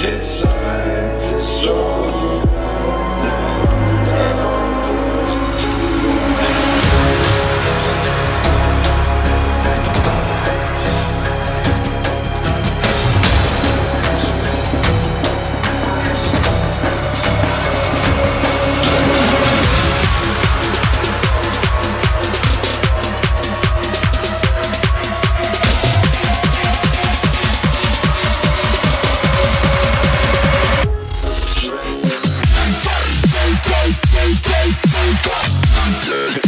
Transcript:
decided to show dead.